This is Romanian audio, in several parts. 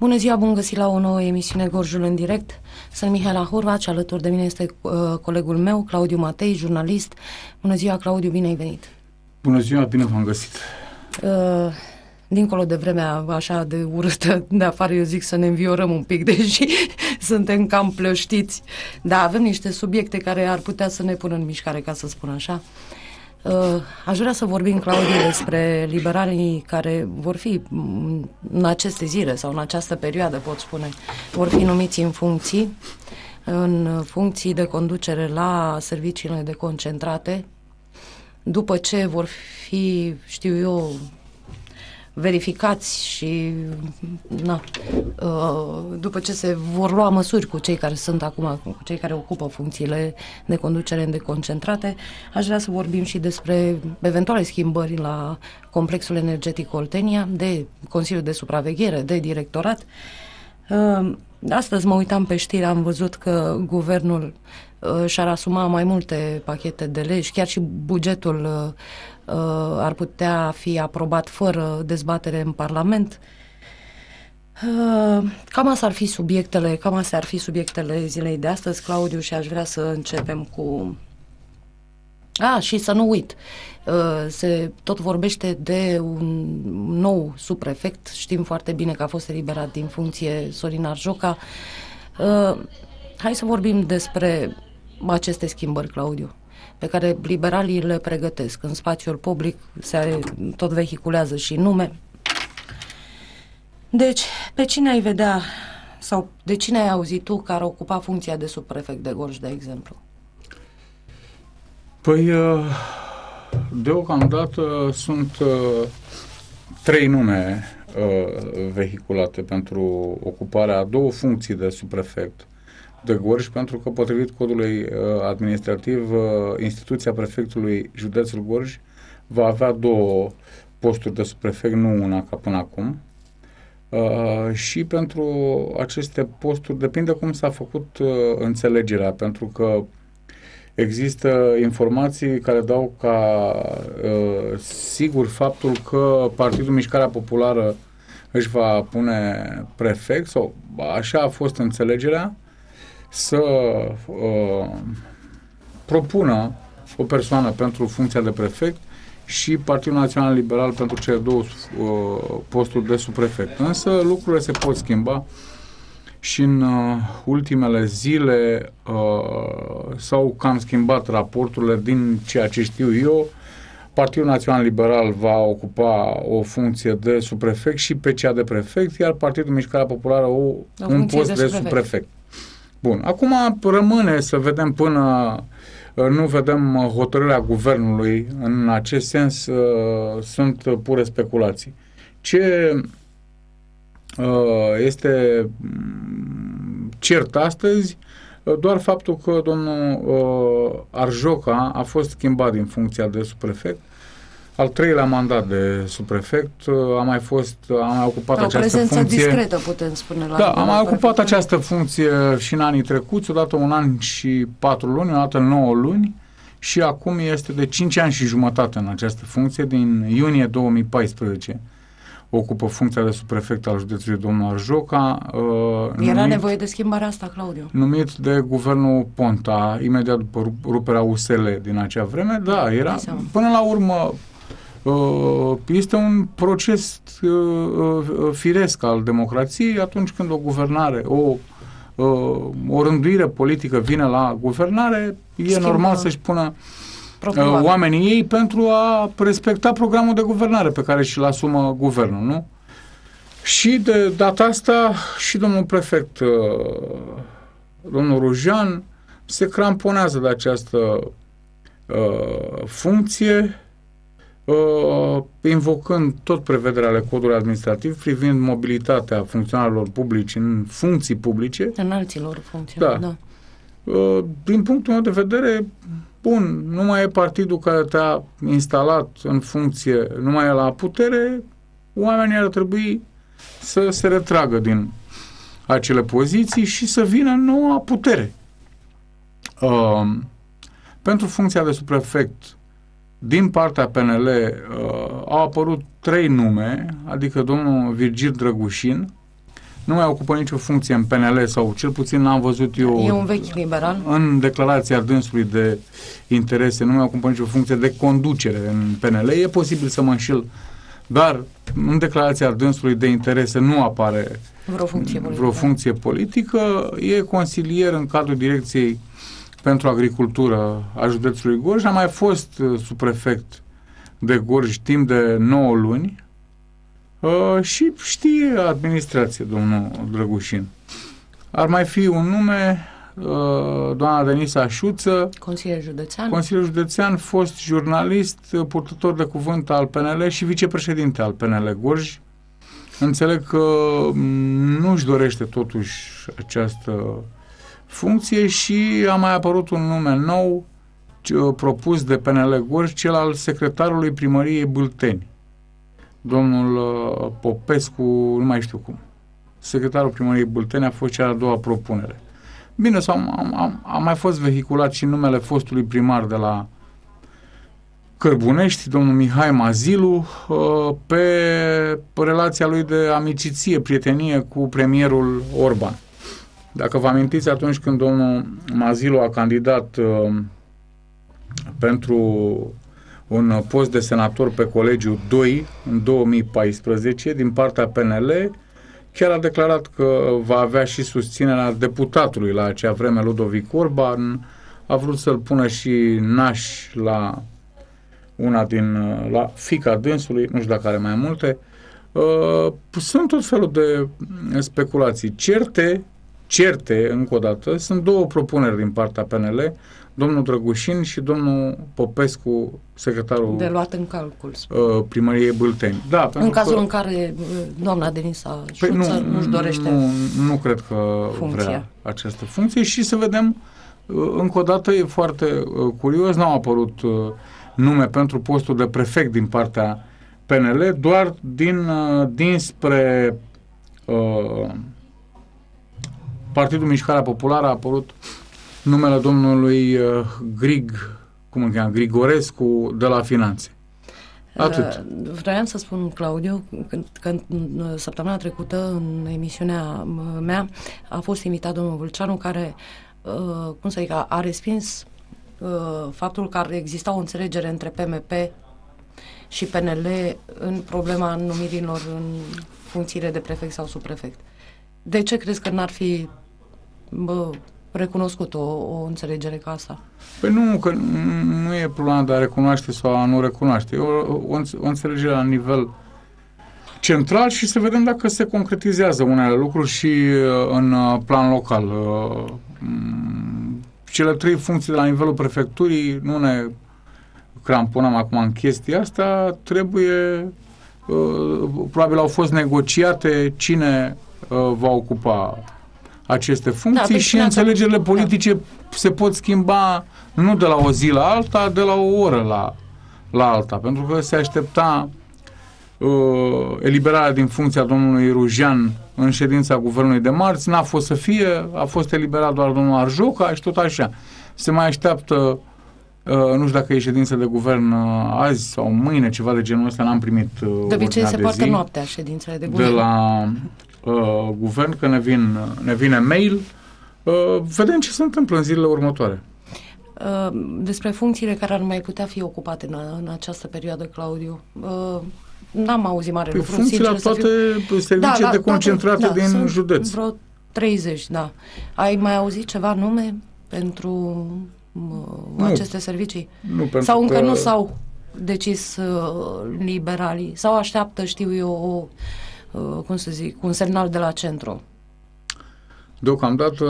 Bună ziua, bun găsit la o nouă emisiune Gorjul în direct. Sunt Mihaela Horvaci, alături de mine este uh, colegul meu, Claudiu Matei, jurnalist. Bună ziua, Claudiu, bine ai venit. Bună ziua, bine v-am găsit. Uh, dincolo de vremea așa de urâtă de afară, eu zic să ne înviorăm un pic, deși suntem cam plăștiți. Da, avem niște subiecte care ar putea să ne pună în mișcare, ca să spun așa. Uh, aș vrea să vorbim, Claudiu, despre liberalii care vor fi în aceste zile sau în această perioadă, pot spune, vor fi numiți în funcții, în funcții de conducere la serviciile de concentrate, după ce vor fi, știu eu, verificați și na, uh, după ce se vor lua măsuri cu cei care sunt acum, cu cei care ocupă funcțiile de conducere de concentrate, aș vrea să vorbim și despre eventuale schimbări la complexul energetic Oltenia, de Consiliul de Supraveghere, de directorat. Uh, astăzi mă uitam pe știri, am văzut că guvernul uh, și-ar asuma mai multe pachete de legi, chiar și bugetul Uh, ar putea fi aprobat fără dezbatere în Parlament. Uh, cam asta ar fi subiectele, cam astea ar fi subiectele zilei de astăzi, Claudiu, și aș vrea să începem cu... A, și să nu uit, uh, se tot vorbește de un nou subprefect, știm foarte bine că a fost eliberat din funcție Sorin Arjoca. Hai să vorbim despre aceste schimbări, Claudiu pe care liberalii le pregătesc. În spațiul public se tot vehiculează și nume. Deci, pe cine ai vedea sau de cine ai auzit tu care ocupa funcția de subprefect de Gorj, de exemplu? Păi, uh, deocamdată sunt uh, trei nume uh, vehiculate pentru ocuparea a două funcții de subprefect de Gorj, pentru că potrivit codului uh, administrativ, uh, instituția prefectului județul Gorj va avea două posturi de subprefect, nu una ca până acum. Uh, și pentru aceste posturi depinde cum s-a făcut uh, înțelegerea, pentru că există informații care dau ca uh, sigur faptul că Partidul Mișcarea Populară își va pune prefect, sau așa a fost înțelegerea, să uh, propună o persoană pentru funcția de prefect și Partidul Național Liberal pentru cele două uh, posturi de subprefect. Însă lucrurile se pot schimba și în uh, ultimele zile uh, s-au cam schimbat raporturile din ceea ce știu eu. Partidul Național Liberal va ocupa o funcție de subprefect și pe cea de prefect, iar Partidul Mișcarea Populară o, o un post de, de subprefect. subprefect. Bun. Acum rămâne să vedem până uh, nu vedem uh, hotărârea guvernului. În acest sens uh, sunt pure speculații. Ce este mm, cert astăzi doar faptul că domnul Arjoca a fost schimbat din funcția de subprefect al treilea mandat de subprefect, uh, am mai fost, am mai ocupat o această funcție. discretă, putem spune. La da, am mai ocupat această funcție și în anii trecuți, odată un an și patru luni, odată nouă luni și acum este de cinci ani și jumătate în această funcție, din iunie 2014 ocupă funcția de subprefect al județului domnul Arjoca. Uh, Era numit, nevoie de schimbarea asta, Claudiu? Numit de guvernul Ponta, imediat după ruperea USL din acea vreme, da, era, până la urmă, Uh, este un proces uh, uh, firesc al democrației atunci când o guvernare, o, o rânduire politică vine la guvernare, e Schimbă normal să-și pună Probabil. oamenii ei pentru a respecta programul de guvernare pe care și-l asumă guvernul, nu? Și de data asta și domnul prefect, domnul Rujan, se cramponează de această uh, funcție uh, invocând tot prevederea ale codului administrativ privind mobilitatea funcționarilor publici în funcții publice. alților funcționari, da. da. Uh, din punctul meu de vedere, bun, nu mai e partidul care te-a instalat în funcție, nu mai e la putere, oamenii ar trebui să se retragă din acele poziții și să vină noua putere. Uh, pentru funcția de subprefect din partea PNL uh, au apărut trei nume, adică domnul Virgil Drăgușin, nu mai ocupă nicio funcție în PNL sau cel puțin n-am văzut eu E un vechi liberal. în declarația dânsului de interese, nu mai ocupă nicio funcție de conducere în PNL. E posibil să mă înșel, dar în declarația dânsului de interese nu apare Vreo funcție politică. vreo funcție politică. E consilier în cadrul direcției pentru agricultură a județului Gorj. A mai fost uh, subprefect de Gorj timp de 9 luni uh, și știe administrație, domnul Drăgușin. Ar mai fi un nume, uh, doamna Denisa Șuță, Consilier județean. Consiliul Județean, fost jurnalist, uh, purtător de cuvânt al PNL și vicepreședinte al PNL Gorj. Înțeleg că m, nu-și dorește totuși această funcție și a mai apărut un nume nou ce- uh, propus de PNL Gorj, cel al secretarului primăriei Bâlteni. Domnul uh, Popescu, nu mai știu cum. Secretarul primăriei Bâlteni a fost cea a doua propunere. Bine, sau am, am, am mai fost vehiculat și numele fostului primar de la Cărbunești, domnul Mihai Mazilu, uh, pe relația lui de amiciție, prietenie cu premierul Orban. Dacă vă amintiți, atunci când domnul Mazilu a candidat uh, pentru un post de senator pe colegiul 2 în 2014 din partea PNL, chiar a declarat că va avea și susținerea deputatului la acea vreme, Ludovic Orban, a vrut să-l pună și naș la una din, uh, la fica dânsului, nu știu dacă are mai multe, Uh, sunt tot felul de mm, speculații. Certe, certe, încă o dată, sunt două propuneri din partea PNL, domnul Drăgușin și domnul Popescu, secretarul De luat în calcul. spun. uh, primăriei Bâlteni. Da, pentru În cazul că, în care uh, doamna Denisa Păi Șuță nu, nu-și dorește Nu, nu cred că funcția. vrea această funcție și să vedem, uh, încă o dată e foarte uh, curios, n-au apărut uh, nume pentru postul de prefect din partea PNL, doar din, uh, dinspre uh, Partidul Mișcarea Populară a apărut numele domnului uh, Grig, cum îl cheamă, Grigorescu de la Finanțe. Atât. Uh, Vreau să spun, Claudiu, că, că în săptămâna trecută, în emisiunea uh, mea, a fost invitat domnul Vulceanu, care, uh, cum să zic, a, a respins uh, faptul că ar exista o înțelegere între PMP și PNL în problema numirilor în funcțiile de prefect sau subprefect. De ce crezi că n-ar fi bă, recunoscut o, o înțelegere ca asta? Păi nu, că nu e problema de a recunoaște sau a nu recunoaște. E o, o, înț- o înțelegere la nivel central și să vedem dacă se concretizează unele lucruri și uh, în uh, plan local. Uh, m, Cele trei funcții de la nivelul prefecturii nu ne cramponăm acum în chestia asta, trebuie uh, probabil au fost negociate cine uh, va ocupa aceste funcții Da, și deci, înțelegerile da. politice se pot schimba nu de la o zi la alta, de la o oră la, la alta, pentru că se aștepta uh, eliberarea din funcția domnului Rujan în ședința guvernului de marți, n-a fost să fie, a fost eliberat doar domnul Arjoca și tot așa. Se mai așteaptă, uh, nu știu dacă e ședință de guvern uh, azi sau mâine, ceva de genul ăsta, n-am primit uh, De obicei ordinea se de poartă zi noaptea ședințele de de guvern. la uh, guvern, că ne, vin, ne vine mail. Uh, vedem ce se întâmplă în zilele următoare. Uh, despre funcțiile care ar mai putea fi ocupate în, în această perioadă, Claudiu. Uh, N-am auzit mare Păi lucru. funcții la sincer să toate fiu. servicii da, deconcentrate toate, din sunt județ. Vreo 30, da. Ai mai auzit ceva nume pentru uh, aceste servicii? Nu, pentru Sau încă că nu s-au decis uh, liberalii? Sau așteaptă, știu eu, o, uh, cum să zic, un semnal de la centru? Deocamdată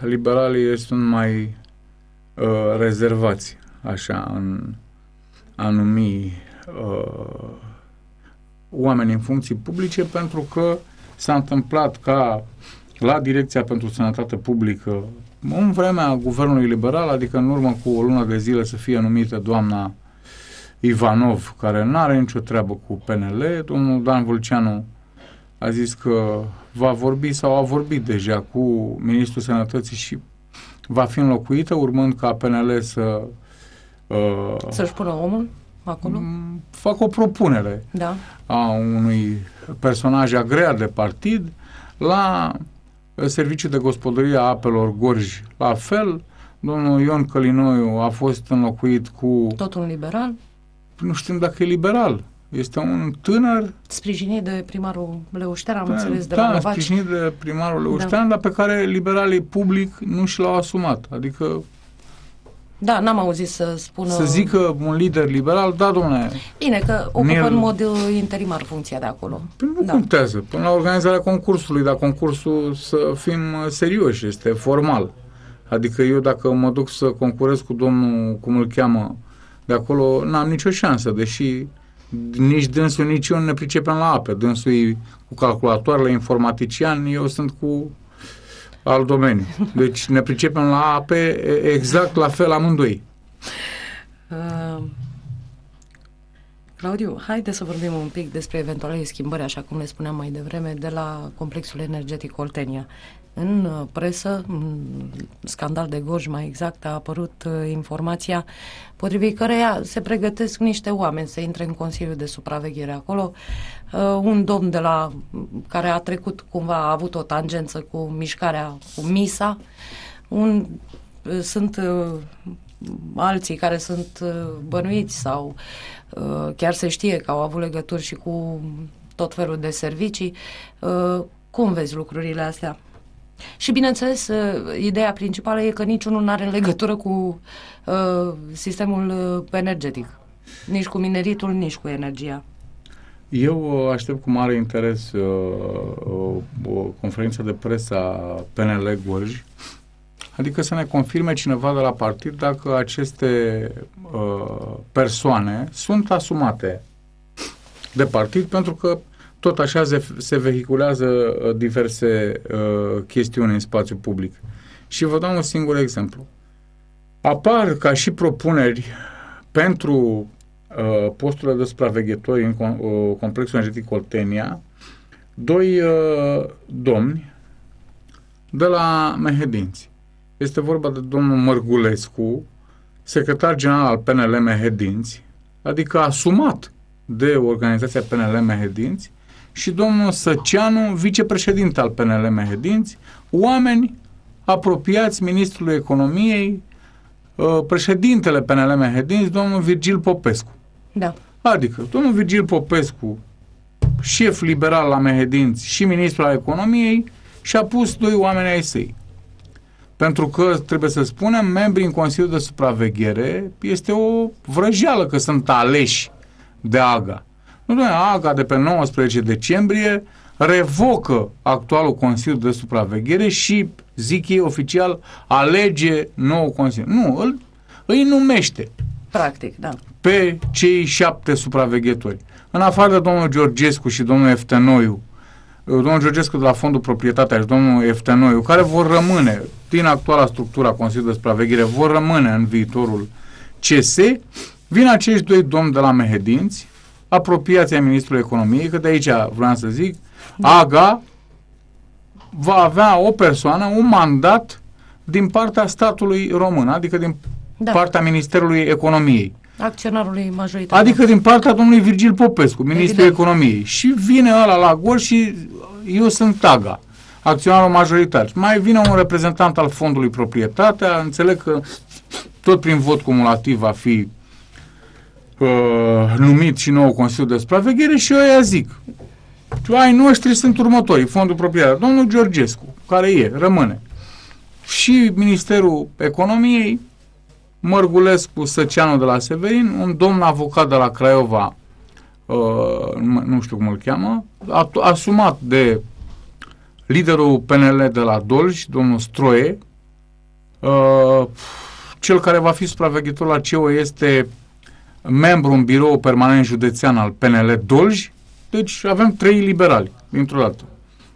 liberalii sunt mai uh, rezervați așa în a numi uh, oameni în funcții publice pentru că s-a întâmplat ca la Direcția pentru Sănătate Publică în vremea guvernului liberal, adică în urmă cu o lună de zile să fie numită doamna Ivanov, care nu are nicio treabă cu PNL, domnul Dan Vulceanu a zis că va vorbi sau a vorbit deja cu Ministrul Sănătății și va fi înlocuită, urmând ca PNL să uh, Să-și pună omul acolo? m, facă o propunere Da. a unui personaj agreat de partid. La serviciul de gospodărie a apelor Gorj, la fel, domnul Ion Călinoiu a fost înlocuit cu... Tot un liberal? Nu știm dacă e liberal. Este un tânăr... Sprijinit de primarul Leuștean, am da, înțeles, de da, la Novaci. sprijinit de primarul Leuștean, da. dar pe care liberalii public nu și l-au asumat. Adică da, n-am auzit să spună... Să zică un lider liberal, da, domnule... Bine, că ocupă Nel... în mod uh, interimar funcția de acolo. Păi nu da. contează. Până la organizarea concursului, dar concursul, să fim uh, serioși, este formal. Adică eu dacă mă duc să concurez cu domnul, cum îl cheamă, de acolo, n-am nicio șansă, deși nici dânsul, nici eu nu ne pricepem la ape. Dânsul e cu calculatoarele informatician, eu sunt cu al domeniu. Deci ne pricepem la ape exact la fel amândoi. Uh, Claudiu, haide să vorbim un pic despre eventuale schimbări, așa cum le spuneam mai devreme, de la complexul energetic Oltenia. În uh, presă, în scandal de Gorj mai exact, a apărut uh, informația potrivit căreia se pregătesc niște oameni să intre în Consiliul de Supraveghere acolo. Uh, un domn de la care a trecut cumva, a avut o tangență cu mișcarea, cu MISA, un, sunt alții care sunt bănuiți sau chiar se știe că au avut legături și cu tot felul de servicii. Cum vezi lucrurile astea? Și, bineînțeles, uh, ideea principală e că niciunul nu are legătură cu uh, sistemul uh, energetic. Nici cu mineritul, nici cu energia. Eu uh, aștept cu mare interes uh, o, o conferință de presă a PNL Gorj, adică să ne confirme cineva de la partid dacă aceste uh, persoane sunt asumate de partid, pentru că tot așa se, se vehiculează uh, diverse uh, chestiuni în spațiu public. Și vă dau un singur exemplu. Apar ca și propuneri pentru uh, posturile de supraveghetori în com- uh, complexul energetic Oltenia doi uh, domni de la Mehedinți. Este vorba de domnul Mărgulescu, secretar general al PNL Mehedinți, adică asumat de organizația PNL Mehedinți, și domnul Săceanu, vicepreședinte al PNL Mehedinți, oameni apropiați ministrului economiei, uh, președintele PNL Mehedinți, domnul Virgil Popescu. Da. Adică, domnul Virgil Popescu, șef liberal la Mehedinți și ministrul al economiei, și-a pus doi oameni ai săi. Pentru că, trebuie să spunem, membrii în Consiliul de Supraveghere este o vrăjeală că sunt aleși de AGA. Nu, AGA de pe 19 decembrie revocă actualul Consiliu de Supraveghere și, zic ei oficial, alege nou Consiliu. Nu, îl, îi numește. Practic, da. Pe cei șapte supraveghetori. În afară de domnul Georgescu și domnul Eftenoiu, domnul Georgescu de la Fondul Proprietatea și domnul Eftenoiu, care vor rămâne din actuala structură a Consiliului de Supraveghere, vor rămâne în viitorul CS, vin acești doi domni de la Mehedinți, apropiația Ministrului Economiei, că de aici vreau să zic, AGA va avea o persoană, un mandat din partea statului român, adică din da. partea Ministerului Economiei. Acționarului majoritar. Adică din partea domnului Virgil Popescu, Ministrul Evident. Economiei. Și vine ăla la gol și eu sunt TAGA, acționarul majoritar. Mai vine un reprezentant al fondului proprietatea, înțeleg că tot prin vot cumulativ va fi uh, numit și nou Consiliu de Supraveghere și eu ea zic. Ai noștri sunt următorii, fondul proprietar. Domnul Georgescu, care e, rămâne. Și Ministerul Economiei, Mărgulescu Săceanu de la Severin, un domn avocat de la Craiova, uh, nu știu cum îl cheamă, asumat de liderul PNL de la Dolj, domnul Stroie, uh, cel care va fi supraveghetor la CEO este membru în birou permanent județean al PNL Dolj, deci avem trei liberali, dintr-o dată.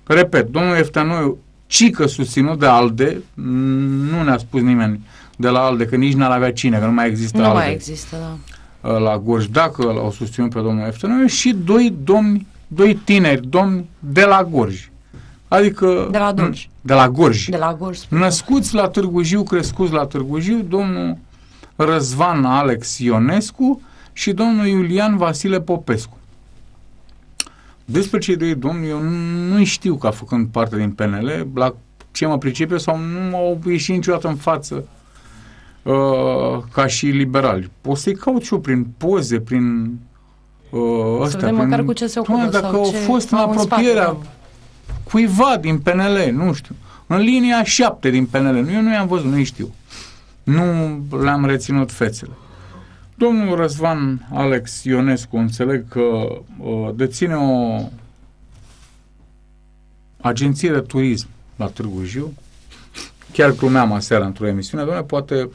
Repet, domnul Eftanoiu, cică susținut de ALDE, nu ne-a spus nimeni de la ALDE, că nici n-ar avea cine, că nu mai există nu ALDE. mai există, da. La Gorj, dacă l-au susținut pe domnul Eftanoiu, și doi domni, doi tineri domni de la Gorj. Adică... De la Dolj. De la Gorj. De la Gorj. Născuți la Târgu Jiu, crescuți la Târgu Jiu, domnul Răzvan Alex Ionescu și domnul Iulian Vasile Popescu. Despre cei doi domni, eu nu știu ca făcând parte din PNL, la ce mă pricepe sau nu au ieșit niciodată în față uh, ca și liberali. O să-i caut și eu prin poze, prin uh, să astea, vedem prin, măcar cu ce se ocupă. Dacă au fost în apropierea da. cuiva din PNL, nu știu, în linia 7 din PNL, nu, eu nu i-am văzut, nu știu. Nu le-am reținut fețele. Domnul Răzvan Alex Ionescu, înțeleg că uh, deține o agenție de turism la Târgu Jiu. Chiar glumeam aseară într-o emisiune, doamne, poate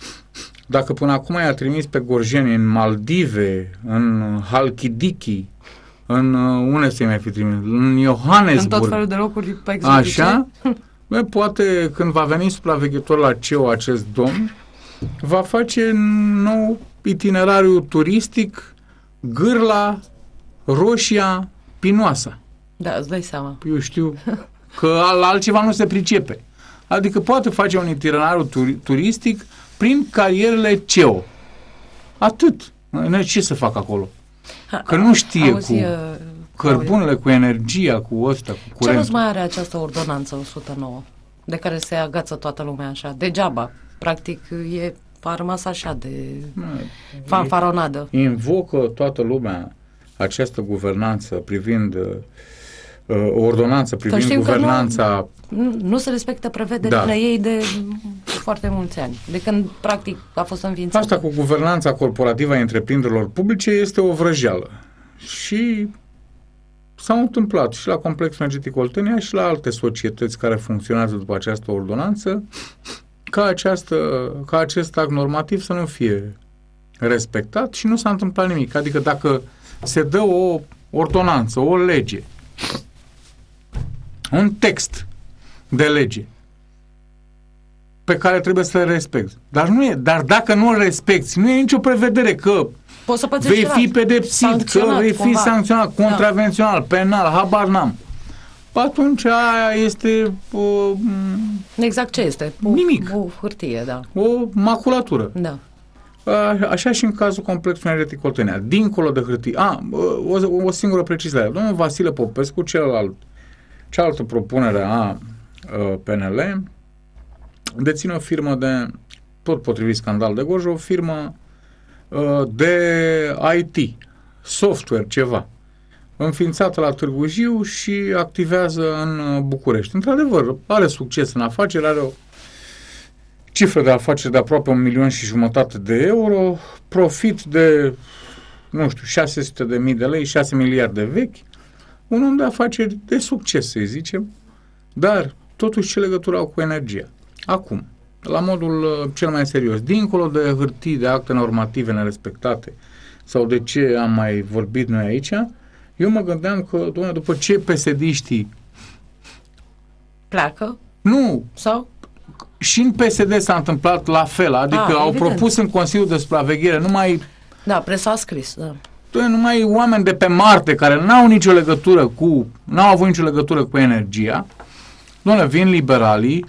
dacă până acum i-a trimis pe gorjeni în Maldive, în Halkidiki, în uh, unde să mai fi trimis? În Johannesburg. În tot felul de locuri pe exotice. Așa? Bă, poate când va veni supraveghetor la CEO acest domn, va face nou itinerariu turistic Gârla, Roșia, Pinoasa. Da, îți dai seama. Eu știu că la altceva nu se pricepe. Adică poate face un itinerariu tur- turistic prin carierele CEO. Atât. Ce să fac acolo? Că nu știe Auzi, cu uh, cărbunele, cu energia, cu ăsta, cu curent. Ce rost mai are această ordonanță 109? De care se agață toată lumea așa, degeaba. Practic e a rămas așa de fanfaronadă. Invocă toată lumea această guvernanță privind uh, o ordonanță privind guvernanța... Nu, nu se respectă prevederile da. ei de foarte mulți ani, de când practic a fost înființată. Asta cu guvernanța corporativă a întreprinderilor publice este o vrăjeală. Și s-a întâmplat și la Complexul Energetic Oltenia și la alte societăți care funcționează după această ordonanță ca, această, ca acest act normativ să nu fie respectat și nu s-a întâmplat nimic. Adică dacă se dă o ordonanță, o lege, un text de lege pe care trebuie să-l respecti. Dar, nu e, dar dacă nu îl respecti, nu e nicio prevedere că Poți să vei fi pedepsit, că vei fi cumva. sancționat, da. contravențional, da. penal, habar n-am atunci aia este... Uh, exact ce este? O, nimic. O hârtie, da. O maculatură. Da. A, așa și în cazul complexului energetic Oltenia. Dincolo de hârtie. A, o, o singură precizare. Domnul Vasile Popescu, celălalt, cealaltă propunere a, a PNL, deține o firmă de, tot potrivit scandal de Gorj, o firmă a, de IT, software, ceva înființată la Târgu Jiu și activează în uh, București. Într-adevăr, are succes în afaceri, are o cifră de afaceri de aproape un milion și jumătate de euro, profit de, nu știu, 600 de mii de lei, 6 miliarde vechi, un om de afaceri de succes, să zicem, dar totuși ce legătură au cu energia. Acum, la modul uh, cel mai serios, dincolo de hârtii, de acte normative nerespectate, sau de ce am mai vorbit noi aici, eu mă gândeam că, doamne, după ce psd pleacă? Nu. Sau? Și în PSD s-a întâmplat la fel, adică A, au evident. propus în Consiliul de Supraveghere numai... Da, presa a scris, da. Doamne, numai oameni de pe Marte care n-au nicio legătură cu, n-au avut nicio legătură cu energia, doamne, vin liberalii,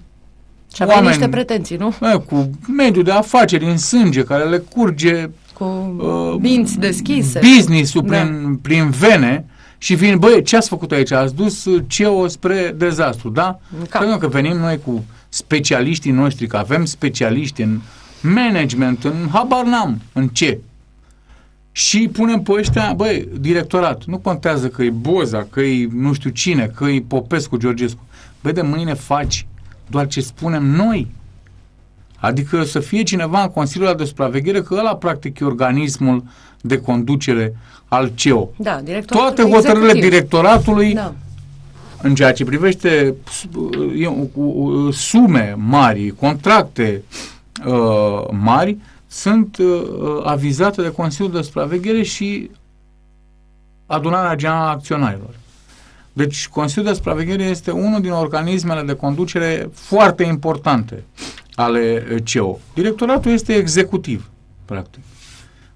și oameni, niște pretenții, nu? Cu mediul de afaceri în sânge, care le curge cu uh, minți deschise. Business-ul da. prin, prin vene și vin, băi, ce ați făcut aici? Ați dus CEO spre dezastru, da? Pentru că venim noi cu specialiștii noștri, că avem specialiști în management, în habar n-am, în ce. Și punem pe ăștia, băi, directorat, nu contează că e Boza, că e nu știu cine, că e Popescu, Georgescu. Băi, de mâine faci doar ce spunem noi. Adică să fie cineva în Consiliul de Supraveghere, că ăla practic e organismul de conducere al CEO. Da, Toate hotărârile directoratului da. în ceea ce privește sume mari, contracte uh, mari, sunt uh, avizate de Consiliul de Supraveghere și adunarea generală a acționarilor. Deci Consiliul de Supraveghere este unul din organismele de conducere foarte importante ale eh, CEO. Directoratul este executiv, practic.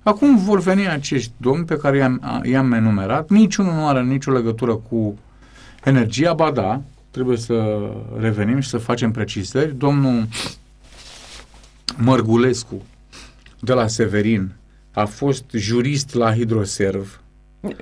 Acum vor veni acești domni pe care i-am, i-am enumerat, niciunul nu are nicio legătură cu energia, ba da, trebuie să revenim și să facem precizări. Domnul Mărgulescu de la Severin a fost jurist la Hidroserv,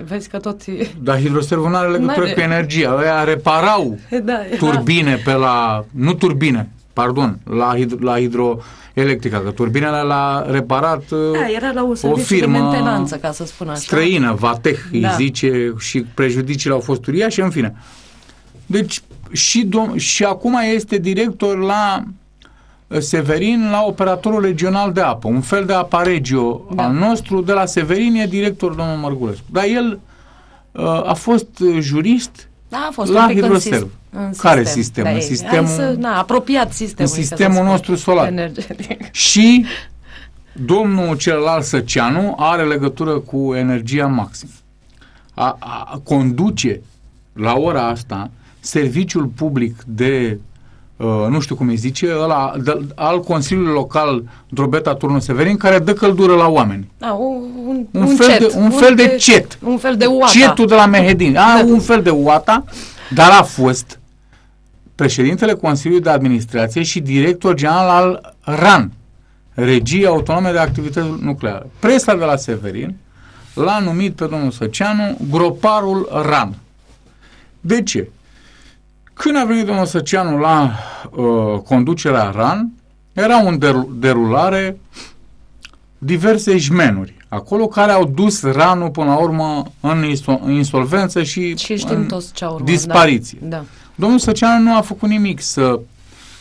Vezi că tot... Dar hidroservul nu are legătură N-are. cu energia. Ăia reparau Da, turbine pe la... Nu turbine, pardon, la, hid, la hidroelectrica, că turbinele l-a reparat uh, Da, era la un serviciu firmă de mentenanță, ca să spun așa. străină, Vatech îi Da. zice, și prejudiciile au fost uriașe, în fine. Deci și, dom- și acum este director la uh, Severin, la operatorul regional de apă, un fel de aparegio Da. al nostru, de la Severin e director domnul Mărgulescu. Dar el uh, a fost uh, jurist Da, a fost La un pic în hidroserv. Sis- în Care sistem. sistem? Da, În e- sistemul- hai Să, na, apropiat sistemul. în sistemul nostru solar. Energetic. și domnul celălalt Săceanu are legătură cu energia maxim. A, a, conduce la ora asta serviciul public de uh, nu știu cum îi zice, ăla, de, al Consiliului Local Drobeta Turnu Severin, care dă căldură la oameni. Da, un, un, Un fel cet, de- un fel de cet. Un fel de uata. Cetul de la Mehedin. A, Da. un fel de uata, dar a fost președintele Consiliului de Administrație și director general al RAN, Regie Autonome de Activități Nucleare. Presa de la Severin l-a numit pe domnul Săceanu groparul RAN. De ce? Când a venit domnul Săceanu la uh, conducerea RAN, era un deru- derulare diverse jmenuri acolo care au dus ranul până la urmă în inso- în insolvență și, Și știm în toți ce a urmat. dispariție. Da. da. Domnul Săceanu nu a făcut nimic să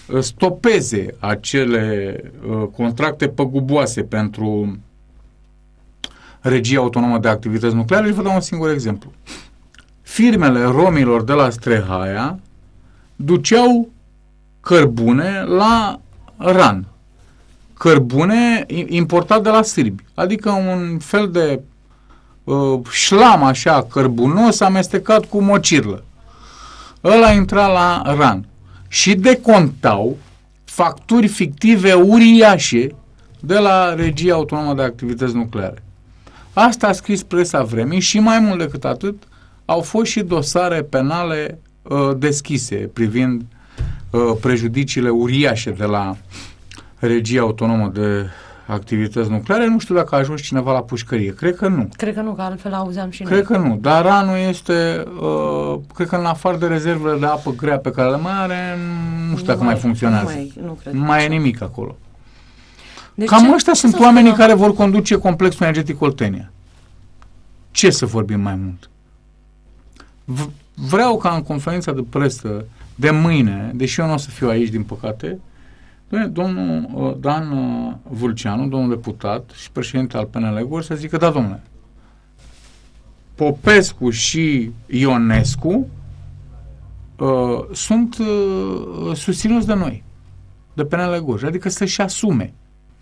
uh, stopeze acele uh, contracte păguboase pentru regia autonomă de activități nucleare și vă dau un singur exemplu. Firmele romilor de la Strehaia duceau cărbune la RAN. Cărbune i- importat de la sârbi. Adică un fel de uh, șlam așa cărbunos amestecat cu mocirlă. Ăla intra la RAN și decontau facturi fictive uriașe de la Regia Autonomă de Activități Nucleare. Asta a scris presa vremii și mai mult decât atât au fost și dosare penale uh, deschise privind uh, prejudiciile uriașe de la Regia Autonomă de Activități Nucleare. Nu știu dacă a ajuns cineva la pușcărie. Cred că nu. Cred că nu, că altfel auzeam și Cred noi. că nu, dar anul este, uh, cred că în afară de rezervele de apă grea pe care le mai are, nu știu dacă mai, funcționează. Nu mai, nu cred. Nu mai e nimic acolo. Deci Cam ce- ăștia ce sunt să oamenii spunem? care vor conduce complexul energetic Oltenia. Ce să vorbim mai mult? V- vreau ca în conferința de presă de mâine, deși eu nu o să fiu aici, din păcate, domne, domnul uh, Dan uh, Vulceanu, domnul deputat și președinte al PNL, vor să zică, da, domnule, Popescu și Ionescu uh, sunt uh, susținuți de noi, de PNL Gorj, adică să-și asume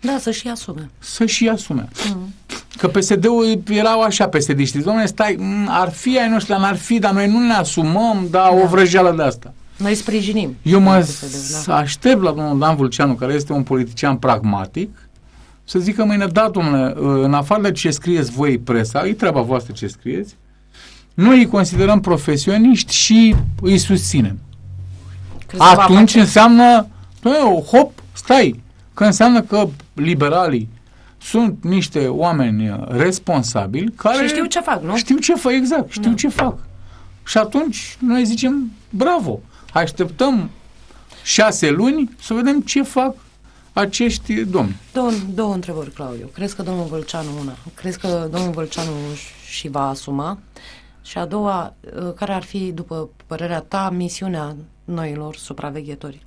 Da, să-și asume. să-și asume. Mm. Că PSD-ul erau așa psd știți, domnule, stai, m, ar fi ai noștri, dar n-ar fi, dar noi nu ne asumăm, dar Da. o vrăjeală de asta. Noi sprijinim. Eu mă PSD, da. aștept la domnul Dan Vulceanu, care este un politician pragmatic, să zică mâine, da, domnule, în afară de ce scrieți voi presa, e treaba voastră ce scrieți, noi îi considerăm profesioniști și îi susținem. Crezi că va Atunci face- înseamnă, nu, hop, stai, că înseamnă că liberalii sunt niște oameni uh, responsabili care Și știu ce fac, nu? știu ce fac, exact, știu Da. ce fac. Și atunci noi zicem, bravo, așteptăm șase luni să vedem ce fac acești domni. Două, două întrebări, Claudiu. Crezi că domnul Vâlceanu, una, crezi că domnul Vâlceanu își- și va asuma? Și a doua, uh, care ar fi, după părerea ta, misiunea noilor supraveghetori?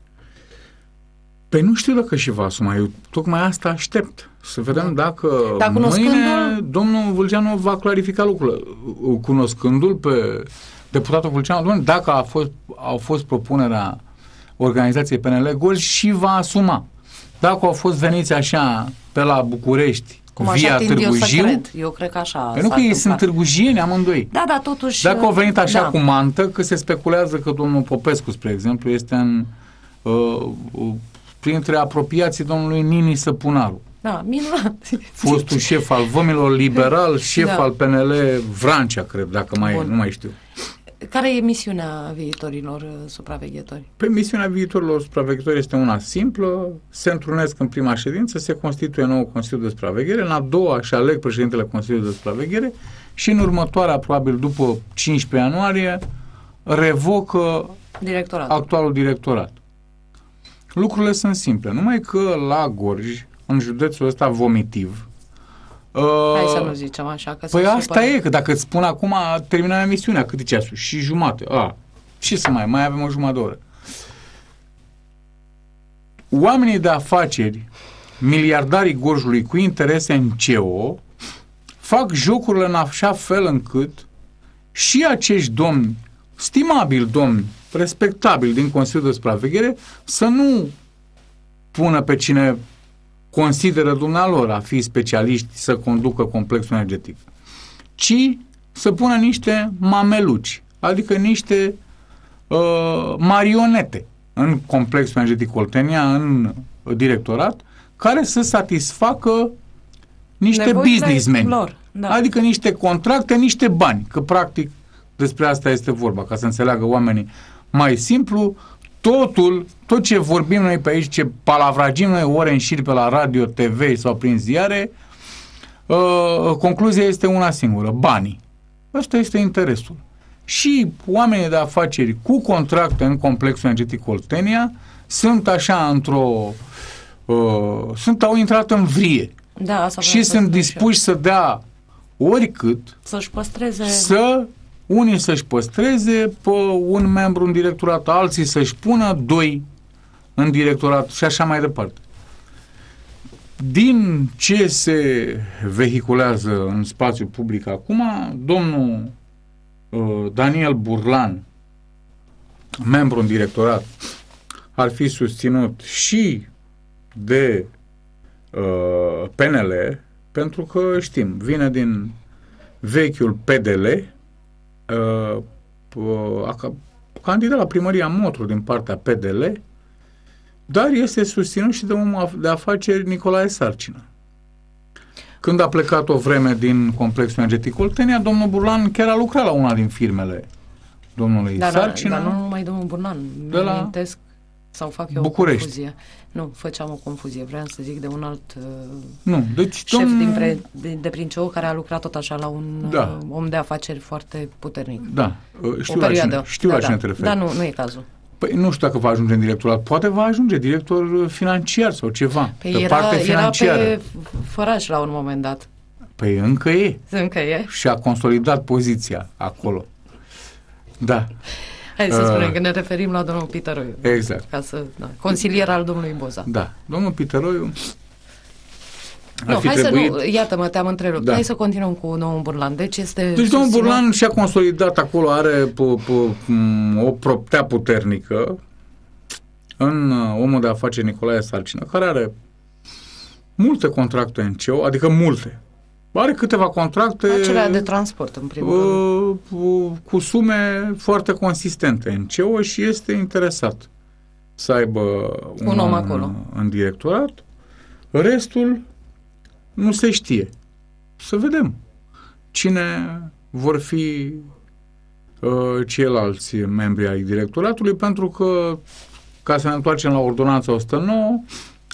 Păi nu știu dacă și va asuma, eu tocmai asta aștept. Să vedem dacă Dar mâine cunoscându-l- domnul Vulceanu va clarifica lucrurile. Cunoscându-l pe deputatul Vulceanu, domnule, dacă a fost, a fost propunerea organizației PNL Gol și va asuma. Dacă au fost veniți așa pe la București, Cum așa via tind eu Târgu să Jiu, cred. Eu cred că așa Păi nu s-a că ei întâmplat. sunt târgujieni amândoi. Da, da, totuși... Dacă au venit așa da. cu mantă, că se speculează că domnul Popescu, spre exemplu, este în uh, uh, printre apropiații domnului Nini Săpunaru, Da, minunat. fostul șef al vămilor liberal, șef Da. al PNL Vrancea, cred, dacă mai Bun. nu mai știu. Care e misiunea viitorilor uh, supraveghetori? Pe misiunea viitorilor supraveghetori este una simplă, se întrunesc în prima ședință, se constituie nou Consiliu de Supraveghere, în a doua și aleg președintele Consiliului de Supraveghere și în următoarea, probabil după 15 ianuarie, revocă Directorat. actualul directorat. Lucrurile sunt simple, numai că la Gorj, în județul ăsta vomitiv, Hai să uh, nu zicem așa. Că Păi se asta supără. e, că dacă îți spun acum, terminăm emisiunea, cât e ceasul? Și jumate. A, ce să mai, mai avem o jumătate de oră. Oamenii de afaceri, miliardarii Gorjului cu interese în CEO, fac jocurile în așa fel încât și acești domni, stimabili domni, respectabili din Consiliul de Supraveghere, să nu pună pe cine consideră dumnealor a fi specialiști să conducă complexul energetic, ci să pună niște mameluci, adică niște uh, marionete în complexul energetic Oltenia, în directorat, care să satisfacă niște Nevoile businessmeni. lor, da. Adică niște contracte, niște bani. Că practic despre asta este vorba, ca să înțeleagă oamenii mai simplu, totul, tot ce vorbim noi pe aici, ce palavragim noi ore în șir pe la radio, TV sau prin ziare, uh, concluzia este una singură, banii. Ăsta este interesul. Și oamenii de afaceri cu contracte în complexul energetic Oltenia sunt așa într-o... Uh, sunt, au intrat în vrie Da, asta vreau și să sunt spun și dispuși să dea oricât eu. Să-și păstreze... să unii să-și păstreze pe un membru în directorat, alții să-și pună doi în directorat și așa mai departe. Din ce se vehiculează în spațiu public acum, domnul uh, Daniel Burlan, membru în directorat, ar fi susținut și de uh, PNL, pentru că știm, vine din vechiul PDL, uh, uh, a ca- candidat la primăria Motru din partea PDL, dar este susținut și de omul af- de afaceri Nicolae Sarcină. Când a plecat o vreme din complexul energetic Oltenia, domnul Burlan chiar a lucrat la una din firmele domnului Dar, Sarcină. dar nu numai domnul Burnan. De De la amintesc sau fac eu București. o confuzie. Nu, făceam o confuzie. Vreau să zic de un alt uh, Nu, deci șef domnul... din pre, de, de prin CEO care a lucrat tot așa la un Da. uh, om de afaceri foarte puternic. Da, uh, știu o la perioadă. cine, știu da, la da. cine te referi. Da, nu, nu e cazul. Păi nu știu dacă va ajunge în directorat. Poate va ajunge director financiar sau ceva. Păi pe era, parte era financiară. pe făraș la un moment dat. Păi încă e. Încă e. Și a consolidat poziția acolo. Da, Hai să Uh. spunem că ne referim la domnul Pităroiu. exact. Ca să, da, consilier al domnului Boza. Da. Domnul Pităroiu ar Nu, fi hai trebuit... să nu, iată-mă, te-am întrerupt. Da. Hai să continuăm cu domnul Burlan. Deci este Deci domnul susținut- Burlan și-a consolidat acolo, are p- p- m, o proptea puternică în uh, omul de afaceri Nicolae Sarcină, care are multe contracte în CEO, adică multe. Are câteva contracte Acelea de transport, în primul rând. uh, uh, cu sume foarte consistente în CEO și este interesat să aibă Un om acolo. în directorat. Restul nu se știe. Să vedem cine vor fi uh, ceilalți membri ai directoratului, pentru că, ca să ne întoarcem la ordonanța 109,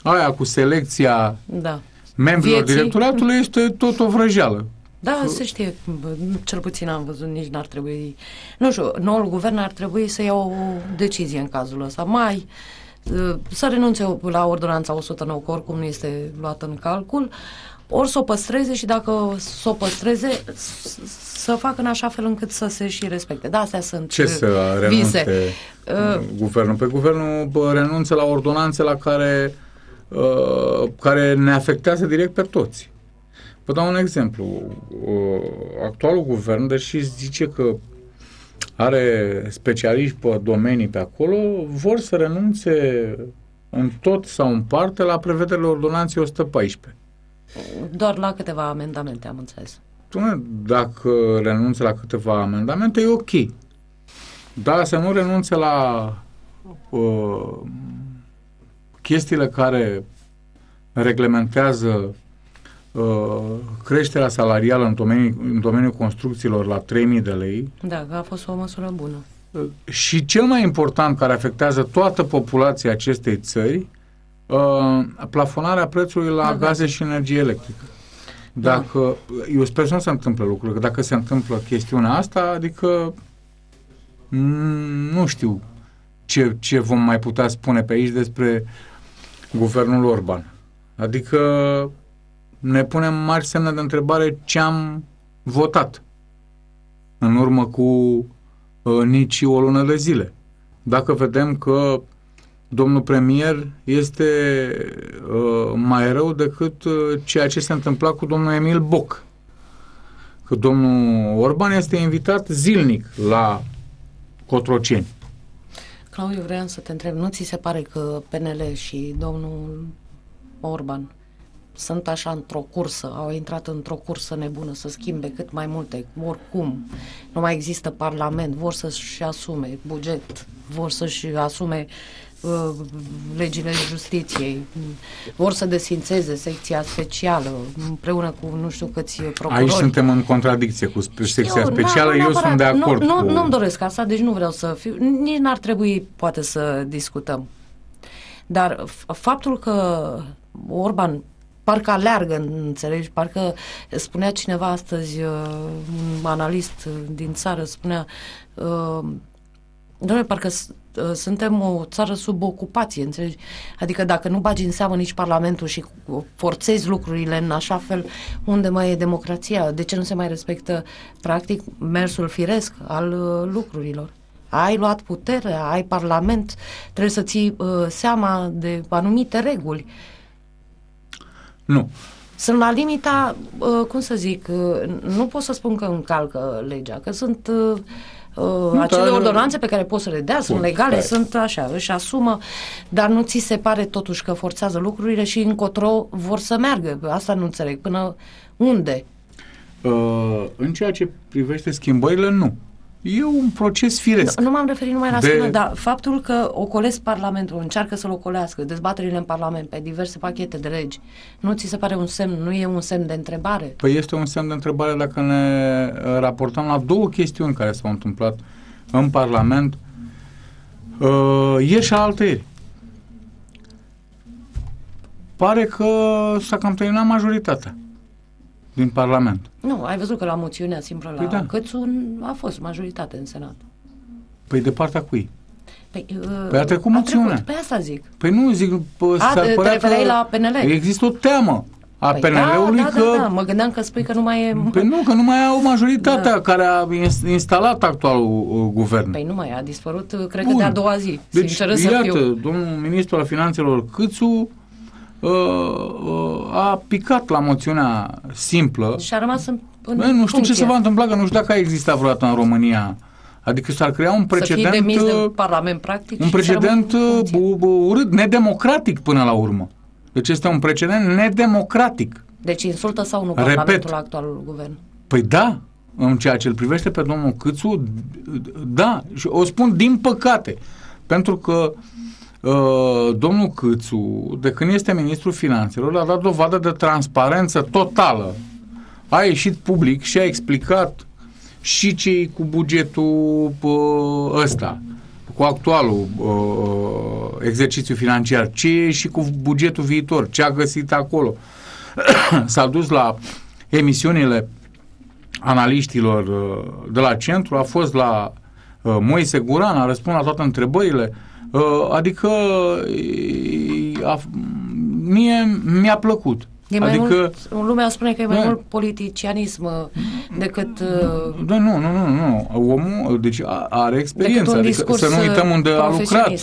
aia cu selecția Da. Membrilor Vieții. directoratului este tot o vrăjeală. Da, se știe, bă, cel puțin am văzut, nici n-ar trebui, nu știu, noul guvern ar trebui să ia o decizie în cazul ăsta, mai uh, să renunțe la ordonanța 109, că oricum nu este luată în calcul, ori să o păstreze și dacă să o păstreze, s- să facă în așa fel încât să se și respecte. Da, astea sunt Ce uh, să vise. renunțe uh, guvernul? Pe guvernul bă, renunță la ordonanțe la care, uh, care ne afectează direct pe toți. Vă dau un exemplu. Uh, actualul guvern, deși zice că are specialiști pe domenii pe acolo, vor să renunțe în tot sau în parte la prevederile ordonanței 114. Doar la câteva amendamente, am înțeles. Dom'le, dacă renunță la câteva amendamente, e ok. Dar să nu renunțe la uh, chestiile care reglementează uh, creșterea salarială în domeniul, în domeniul construcțiilor la 3.000 de lei. Da, că a fost o măsură bună. Uh, și cel mai important care afectează toată populația acestei țări, uh, plafonarea prețului la da, gaze da. și energie electrică. Dacă, da. eu sper să nu se întâmple lucruri, că dacă se întâmplă chestiunea asta, adică nu știu ce, ce vom mai putea spune pe aici despre guvernul Orban. Adică ne punem mari semne de întrebare ce am votat în urmă cu uh, nici o lună de zile. Dacă vedem că domnul premier este uh, mai rău decât uh, ceea ce se întâmpla cu domnul Emil Boc. Că domnul Orban este invitat zilnic la Cotroceni. Claudiu, vreau să te întreb, nu ți se pare că PNL și domnul Orban sunt așa într-o cursă, au intrat într-o cursă nebună să schimbe cât mai multe, oricum. Nu mai există parlament, vor să-și asume buget, vor să-și asume uh, legile justiției, vor să desințeze secția specială împreună cu nu știu câți procurori. Aici suntem în contradicție cu secția eu, specială, eu sunt de acord nu, cu... Nu, nu-mi doresc asta, deci nu vreau să fiu, nici n-ar trebui poate să discutăm. Dar faptul că Orban parcă aleargă, înțelegi? Parcă spunea cineva astăzi, uh, un analist din țară, spunea, uh, Doamne, parcă uh, suntem o țară sub ocupație, înțelegi? Adică dacă nu bagi în seamă nici Parlamentul și forțezi lucrurile în așa fel, unde mai e democrația? De ce nu se mai respectă, practic, mersul firesc al uh, lucrurilor? Ai luat putere, ai Parlament, trebuie să ții uh, seama de anumite reguli. Nu. Sunt la limita, uh, cum să zic, uh, nu pot să spun că încalcă legea, că sunt... Uh, uh, acele dar, ordonanțe pe care poți să le dea, bun, sunt legale, hai. sunt așa, își asumă, dar nu ți se pare totuși că forțează lucrurile și încotro vor să meargă. Asta nu înțeleg. Până unde? Uh, în ceea ce privește schimbările, nu. E un proces firesc. Nu, nu m-am referit numai la de... sună, dar faptul că ocolesc Parlamentul, încearcă să-l ocolească, dezbaterile în Parlament pe diverse pachete de legi, nu ți se pare un semn, nu e un semn de întrebare? Păi este un semn de întrebare dacă ne uh, raportăm la două chestiuni care s-au întâmplat în Parlament uh, ieri și ieri. Pare că s-a cam terminat majoritatea din Parlament. Nu, ai văzut că la moțiunea simplă la păi da. Cățu a fost majoritate în Senat. Păi de partea cui? Păi, uh, păi a trecut moțiunea. Trecut, pe asta zic. Păi nu, zic, pă, a, te, te referai la PNL. Există o teamă a păi PNL-ului da, da, că... Da, da, mă gândeam că spui că nu mai e... Păi nu, că nu mai au majoritatea da. care a instalat actualul uh, guvern. Păi nu mai a dispărut, uh, cred Bun. că de a doua zi, deci, sinceră iată, să fiu. domnul ministru al finanțelor Câțu uh, uh, a picat la moțiunea simplă. Și a rămas în, în Bă, Nu știu ce se va întâmpla, că nu știu dacă a existat vreodată în România. Adică s-ar crea un precedent... Să fie demis de uh, Parlament, practic. Un precedent uh, urât, nedemocratic până la urmă. Deci este un precedent nedemocratic. Deci insultă sau nu Repet, Parlamentul actualul guvern? Păi da, în ceea ce îl privește pe domnul Câțu, da, și o spun din păcate, pentru că Uh, domnul Câțu, de când este ministrul finanțelor, a dat dovadă de transparență totală. A ieșit public și a explicat și cei cu bugetul uh, ăsta, cu actualul uh, exercițiu financiar, ce e și cu bugetul viitor, ce a găsit acolo. S-a dus la emisiunile analiștilor uh, de la centru, a fost la uh, Moise Guran, a răspuns la toate întrebările, uh, Uh, adică a, mie mi-a plăcut. E mai adică, mult, lumea spune că e mai da. mult politicianism uh, decât... Uh, da, nu, nu, nu, nu. Omul, deci are experiență. Adică să nu uităm unde a lucrat.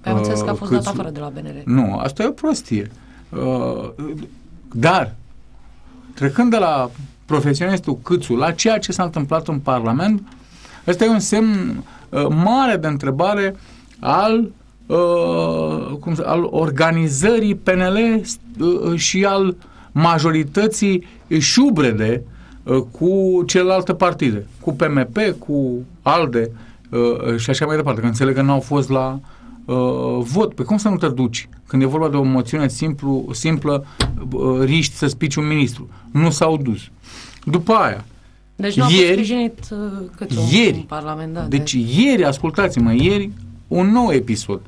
Păi am înțeles că a fost dat afară de la BNR. Nu, asta e o prostie. Uh, dar, trecând de la profesionistul Câțu la ceea ce s-a întâmplat în Parlament, ăsta e un semn uh, mare de întrebare uh, al, uh, cum, al organizării PNL uh, și al majorității șubrede uh, cu celelalte partide, cu PMP, cu ALDE uh, și așa mai departe, că înțeleg că nu au fost la uh, vot. Pe cum să nu te duci? Când e vorba de o moțiune simplu, simplă, uh, riști să spici un ministru. Nu s-au dus. După aia, Deci nu a Ieri- fost sprijinit uh, cât un, Ieri. un parlament, da, Deci de, ieri, ascultați-mă, ieri un nou episod.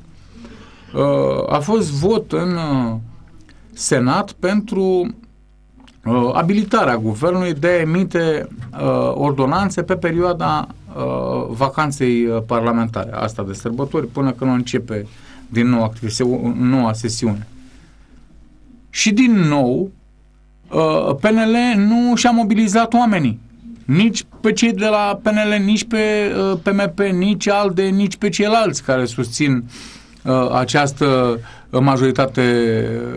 Uh, a fost vot în uh, Senat pentru uh, abilitarea guvernului de a emite uh, ordonanțe pe perioada uh, vacanței uh, parlamentare, asta de sărbători, până când începe din nou activ- se- noua sesiune. Și din nou, uh, PNL nu și-a mobilizat oamenii. Nici pe cei de la PNL, nici pe uh, PMP, nici ALDE, nici pe ceilalți care susțin uh, această uh, majoritate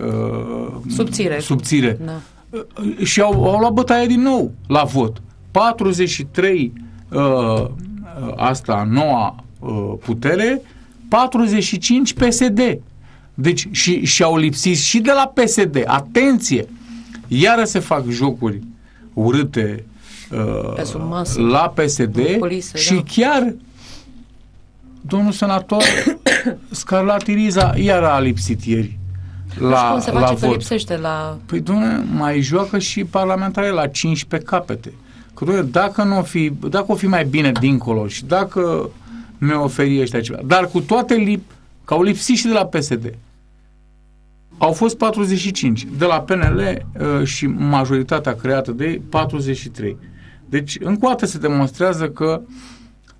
uh, Subțire. subțire. da. Uh, și au, au luat bătaie din nou la vot. 43 uh, uh, asta, noua uh, putere, 45 PSD. Deci și, și au lipsit și de la PSD. Atenție! Iară se fac jocuri urâte uh, Pe sub masă. la PSD În culise, și da. chiar domnul senator Scarlatti Riza iar a lipsit ieri la, cum se la face că vot. lipsește la... Păi, domnule, mai joacă și parlamentare la 15 capete. Că, domnule, dacă nu o fi, dacă o fi mai bine dincolo și dacă mi-o oferi ăștia ceva, dar cu toate lip, că au lipsit și de la PSD. Au fost 45. De la PNL uh, și majoritatea creată de ei, 43. Deci, încă o dată se demonstrează că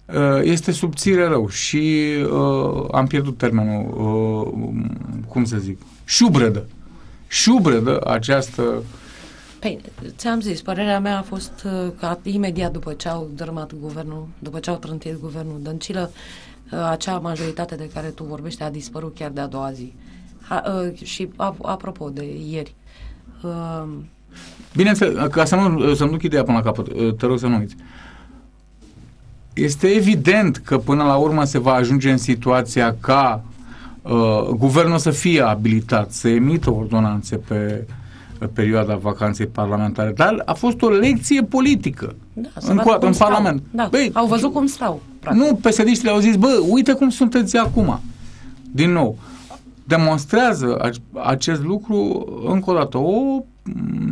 uh, este subțire rău și uh, am pierdut termenul, uh, cum să zic, șubredă. Șubredă această Păi, ți-am zis, părerea mea a fost uh, că imediat după ce au dărâmat guvernul, după ce au trântit guvernul Dăncilă, uh, acea majoritate de care tu vorbești a dispărut chiar de a doua zi. Ha, uh, și a, apropo de ieri, uh, Bineînțeles, ca să nu, să nu duc ideea până la capăt, te rog să nu uiți. Este evident că până la urmă se va ajunge în situația ca uh, guvernul să fie abilitat să emită ordonanțe pe uh, perioada vacanței parlamentare, dar a fost o lecție politică da, să în, vadă coadă, cum în stau. Parlament. Da, Băi, au văzut cum stau, practic. nu, psd au zis, bă, uite cum sunteți acum. Din nou, demonstrează ac- acest lucru, încă o dată, o,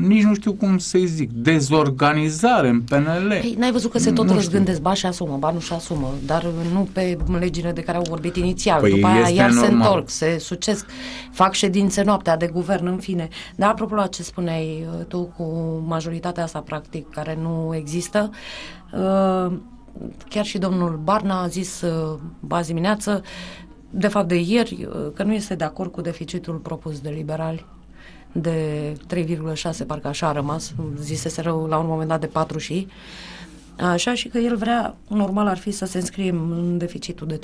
nici nu știu cum să-i zic, dezorganizare în PNL. Păi, n-ai văzut că se tot Nu răzgândesc, ba și asumă, ba nu și asumă, dar nu pe legile de care au vorbit inițial. Păi După aia este iar se normal. întorc, se sucesc, fac ședințe noaptea de guvern, în fine. Dar apropo la ce spuneai uh, tu cu majoritatea asta, practic, care nu există, uh, chiar și domnul Barna a zis uh, azi dimineață, de fapt de ieri, uh, că nu este de acord cu deficitul propus de liberali de 3,6, parcă așa a rămas, zisese rău la un moment dat de 4 și Așa și că el vrea, normal ar fi să se înscrie în deficitul de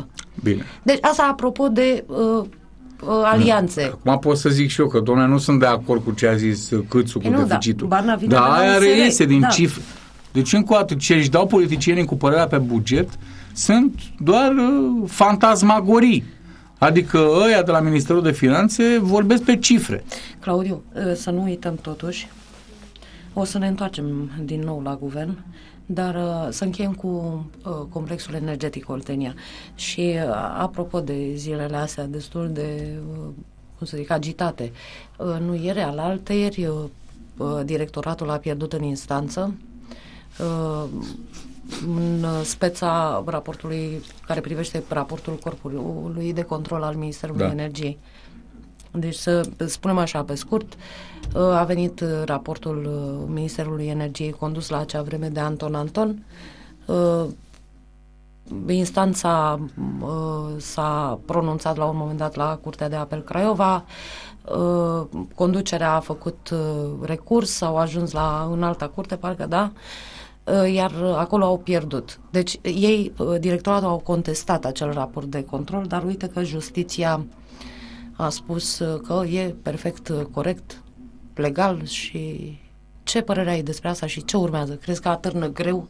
3%. Bine. Deci asta apropo de uh, uh, alianțe. Acum pot să zic și eu că, doamne, nu sunt de acord cu ce a zis uh, Câțu cu Ei, nu, da, deficitul. Barna vine Dar de la aia USR, reiese din da. cifre. Deci, încă o dată, ce își dau politicienii cu părerea pe buget sunt doar uh, fantasmagorii. Adică ăia de la Ministerul de Finanțe vorbesc pe cifre. Claudiu, uh, să nu uităm totuși, o să ne întoarcem din nou la guvern, dar uh, să încheiem cu uh, complexul energetic Oltenia. Și uh, apropo de zilele astea destul de, uh, cum să zic, agitate, uh, nu ieri, alaltă ieri, uh, uh, directoratul a pierdut în instanță uh, în uh, speța raportului care privește raportul Corpului de Control al Ministerului Da. Energiei. Deci să spunem așa, pe scurt, uh, a venit uh, raportul uh, Ministerului Energiei condus la acea vreme de Anton Anton. Uh, Instanța uh, s-a pronunțat la un moment dat la Curtea de Apel Craiova. Uh, Conducerea a făcut uh, recurs, au ajuns la în alta curte, parcă da, uh, iar acolo au pierdut. Deci ei, uh, directoratul, au contestat acel raport de control, dar uite că justiția a spus uh, că e perfect uh, corect, legal și ce părere ai despre asta și ce urmează? Crezi că atârnă greu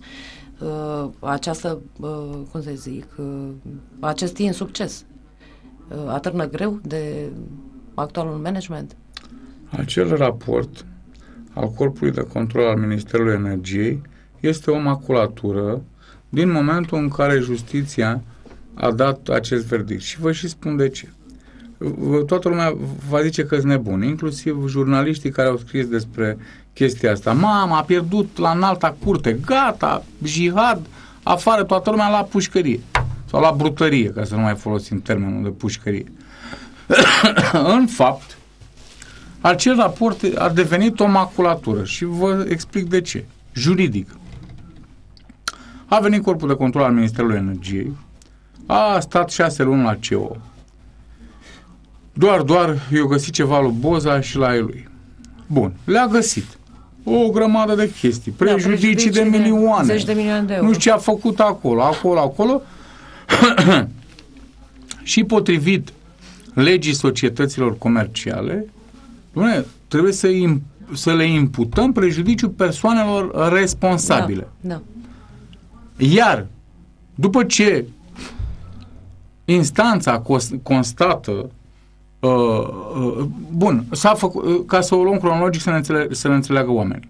uh, această, uh, cum să zic, uh, acest insucces? Uh, atârnă greu de actualul management? Acel raport al Corpului de Control al Ministerului Energiei este o maculatură din momentul în care justiția a dat acest verdict și vă și spun de ce. Toată lumea va zice că sunt nebuni, inclusiv jurnaliștii care au scris despre chestia asta. Mama a pierdut la înalta curte, gata, jihad, afară toată lumea la pușcărie sau la brutărie, ca să nu mai folosim termenul de pușcărie. în fapt, acel raport a devenit o maculatură și vă explic de ce. Juridic. A venit corpul de control al Ministerului Energiei, a stat șase luni la CEO. Doar, doar, i-a găsit ceva lui Boza și la lui. Bun, le-a găsit. O grămadă de chestii, da, prejudicii da, de milioane. Zeci de milioane de euro. Nu știu ce a făcut acolo, acolo, acolo. și potrivit legii societăților comerciale, Bune, trebuie să, imp- să le imputăm prejudiciul persoanelor responsabile. Da, da. Iar, după ce instanța constată uh, uh, bun, s-a făcut, uh, ca să o luăm cronologic să ne, înțele- să ne înțeleagă oamenii.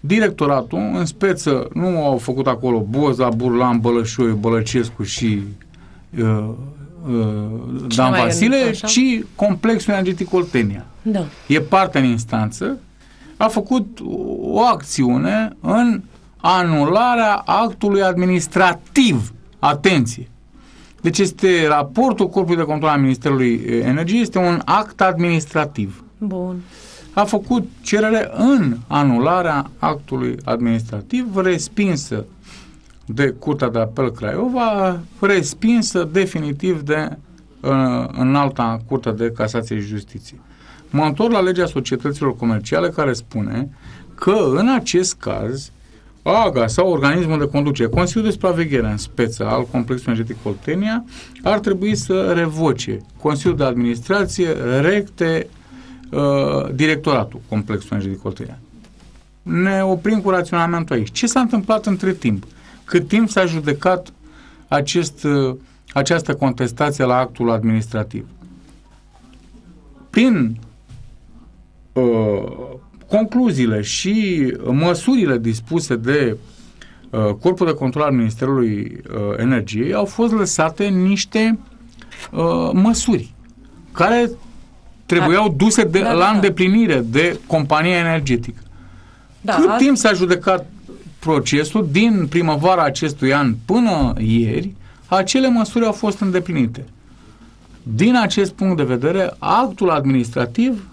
Directoratul, în speță, nu au făcut acolo Boza, Burlan, Bălășoi, Bălăcescu și uh, uh, Dan Vasile, în, ci complexul energetic Oltenia. Da. E parte în instanță, a făcut o acțiune în anularea actului administrativ. Atenție! Deci este raportul Corpului de Control al Ministerului Energiei, este un act administrativ. Bun. A făcut cerere în anularea actului administrativ respinsă de Curtea de Apel Craiova, respinsă definitiv de uh, în alta Curtea de Casație și Justiție. Mă întorc la legea societăților comerciale care spune că în acest caz AGA sau organismul de conducere, Consiliul de Supraveghere în speță al Complexului Energetic Oltenia, ar trebui să revoce Consiliul de Administrație, recte uh, directoratul Complexului Energetic Oltenia. Ne oprim cu raționamentul aici. Ce s-a întâmplat între timp? Cât timp s-a judecat acest, uh, această contestație la actul administrativ? Prin uh, concluziile și măsurile dispuse de uh, Corpul de Control al Ministerului uh, Energiei au fost lăsate niște uh, măsuri care trebuiau da. duse de, da, da, la da. îndeplinire de compania energetică. Da, Cât timp s-a judecat procesul din primăvara acestui an până ieri, acele măsuri au fost îndeplinite. Din acest punct de vedere, actul administrativ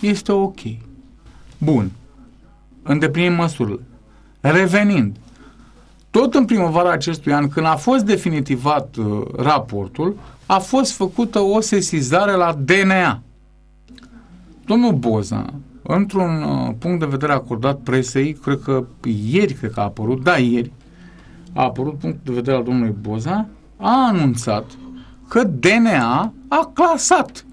este ok. Bun. Îndeplinim măsurile. Revenind, tot în primăvara acestui an, când a fost definitivat uh, raportul, a fost făcută o sesizare la DNA. Domnul Boza, într-un uh, punct de vedere acordat presei, cred că ieri, cred că a apărut, da, ieri, a apărut punct de vedere al domnului Boza, a anunțat că DNA a clasat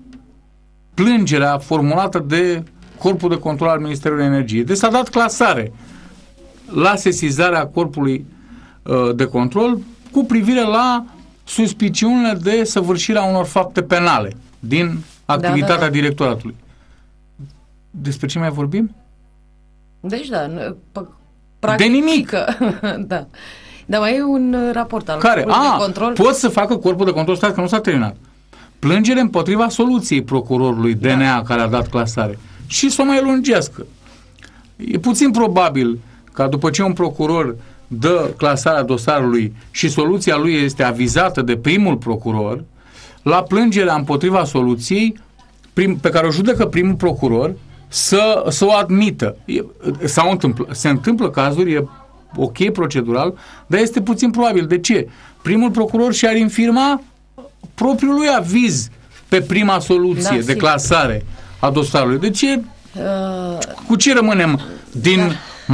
plângerea formulată de Corpul de Control al Ministerului Energiei. Deci s-a dat clasare la sesizarea Corpului uh, de Control cu privire la suspiciunile de săvârșirea unor fapte penale din activitatea da, da, da. directoratului. Despre ce mai vorbim? Deci da, practic, de nimic. da. Dar mai e un uh, raport al Care? Corpului A, de Control. Pot să facă Corpul de Control, stați că nu s-a terminat. Plângere împotriva soluției procurorului DNA da. care a dat clasare și să o mai lungească. E puțin probabil ca după ce un procuror dă clasarea dosarului și soluția lui este avizată de primul procuror, la plângerea împotriva soluției prim, pe care o judecă primul procuror să, să o admită. E, sau întâmplă, se întâmplă cazuri, e ok procedural, dar este puțin probabil. De ce? Primul procuror și-ar infirma propriul lui aviz pe prima soluție da, de clasare a dosarului. Deci e, uh, cu ce rămânem din da.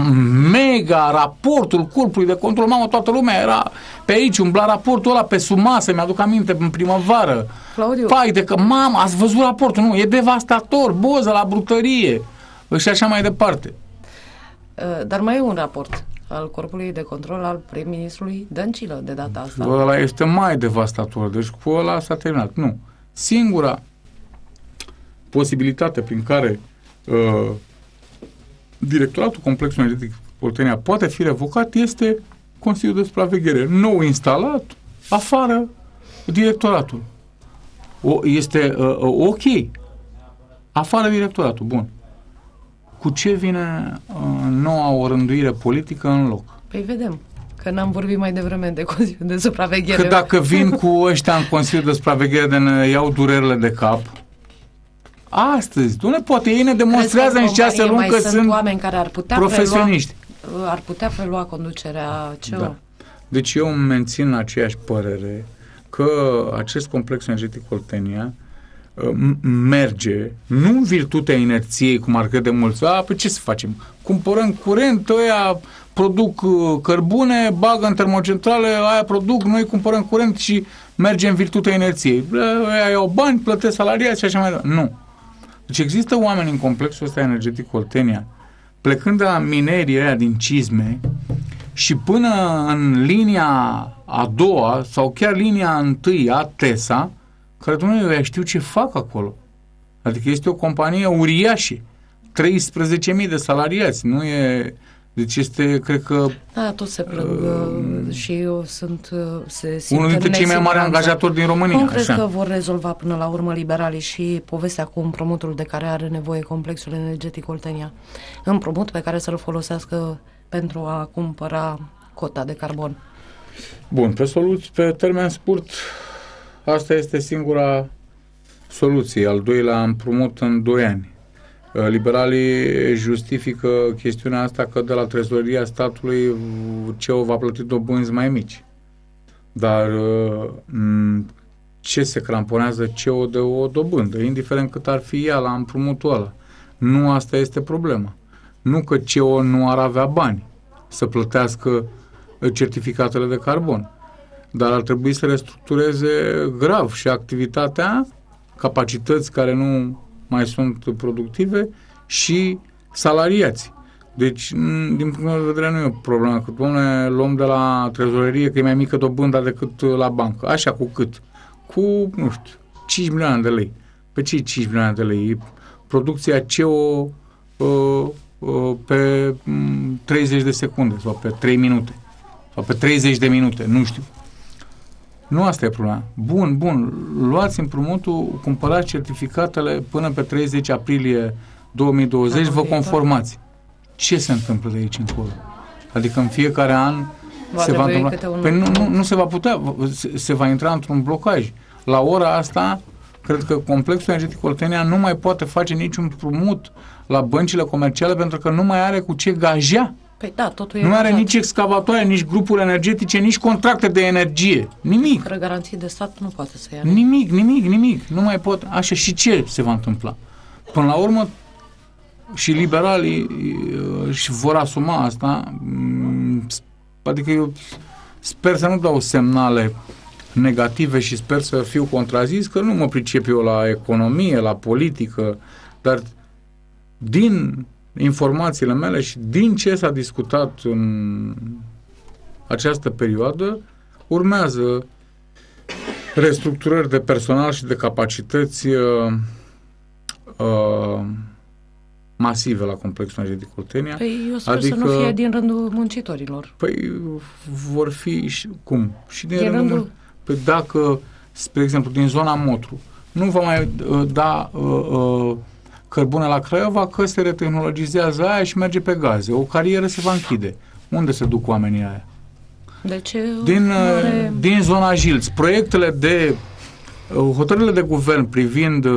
mega raportul corpului de control? Mamă, toată lumea era pe aici, umbla raportul ăla pe sumasă, mi-aduc aminte, în primăvară. Claudiu. Pai de că, mamă, ați văzut raportul? Nu, e devastator, boză la brutărie și așa mai departe. Uh, dar mai e un raport al Corpului de Control al prim-ministrului Dăncilă de data asta. Ăla este mai devastator, deci cu ăla s-a terminat. Nu. Singura posibilitate prin care uh, directoratul complexului energetic Oltenia poate fi revocat este Consiliul de Supraveghere nou instalat, afară directoratul. O, este uh, uh, ok. Afară directoratul, bun. Cu ce vine uh, noua orânduire politică în loc? Păi vedem. Că n-am vorbit mai devreme de Consiliul de Supraveghere. Că dacă vin cu ăștia în Consiliul de Supraveghere de ne iau durerile de cap, astăzi, nu ne poate, ei ne demonstrează în șase luni că sunt oameni care ar putea profesioniști. Prelua, ar putea prelua conducerea CEO. Da. Deci eu mențin aceeași părere că acest complex energetic Oltenia uh, merge, nu în virtutea inerției, cum ar crede mulți, a, pe ce să facem? Cumpărăm curent, ăia produc uh, cărbune, bagă în termocentrale, aia produc, noi cumpărăm curent și merge în virtutea inerției. Aia iau bani, plătesc salariați și așa mai departe. Nu. Deci există oameni în complexul ăsta energetic Oltenia, plecând de la minerii aia din cizme și până în linia a doua sau chiar linia întâi a TESA, care dumneavoastră știu ce fac acolo. Adică este o companie uriașă. 13.000 de salariați. Nu e deci este, cred că... Da, toți se plâng uh, și eu sunt... Uh, se unul dintre cei mai mari angajatori din România. Cum crezi că vor rezolva până la urmă liberalii și povestea cu împrumutul de care are nevoie complexul energetic Oltenia? Împrumut pe care să-l folosească pentru a cumpăra cota de carbon. Bun, pe soluții, pe termen scurt, asta este singura soluție. Al doilea împrumut în 2 ani. Uh, liberalii justifică chestiunea asta că de la trezoria statului CEO va plăti dobânzi mai mici. Dar uh, ce se cramponează CEO de o dobândă, indiferent cât ar fi ea la împrumutul ăla. Nu asta este problema. Nu că CEO nu ar avea bani să plătească certificatele de carbon, dar ar trebui să restructureze grav și activitatea, capacități care nu mai sunt productive și salariați. Deci, din punct de vedere, nu e o problemă. Că, domnule, luăm de la trezorerie că e mai mică dobânda decât la bancă. Așa, cu cât? Cu, nu știu, 5 milioane de lei. Pe ce 5 milioane de lei? Producția CO uh, uh, pe 30 de secunde sau pe 3 minute sau pe 30 de minute, nu știu. Nu asta e problema. Bun, bun, luați împrumutul, cumpărați certificatele până pe 30 aprilie 2020, vă conformați. Ce se întâmplă de aici încolo? Adică în fiecare an va se va întâmpla... Păi nu, nu, nu se va putea, se, se va intra într-un blocaj. La ora asta, cred că complexul energetic Oltenia nu mai poate face niciun împrumut la băncile comerciale pentru că nu mai are cu ce gaja Păi da, totul nu are nici excavatoare, nici grupuri energetice, nici contracte de energie. Nimic. Fără garanții de stat nu poate să ia. Nimic, nimic, nimic. Nu mai pot. Așa și ce se va întâmpla? Până la urmă, și liberalii și vor asuma asta. Mm, adică eu sper să nu dau semnale negative și sper să fiu contrazis, că nu mă pricep eu la economie, la politică, dar din informațiile mele și din ce s-a discutat în această perioadă, urmează restructurări de personal și de capacități uh, uh, masive la complexul energetic Oltenia. Păi eu sper adică, să nu fie din rândul muncitorilor. Păi vor fi și, cum? Și din, din rândul... rândul... Păi dacă, spre exemplu, din zona Motru, nu va mai uh, da uh, uh, cărbune la Craiova că se retehnologizează aia și merge pe gaze. O carieră se va închide. Unde se duc oamenii aia? De ce? Din, are... din zona Jilț. Proiectele de uh, hotărârile de guvern privind uh,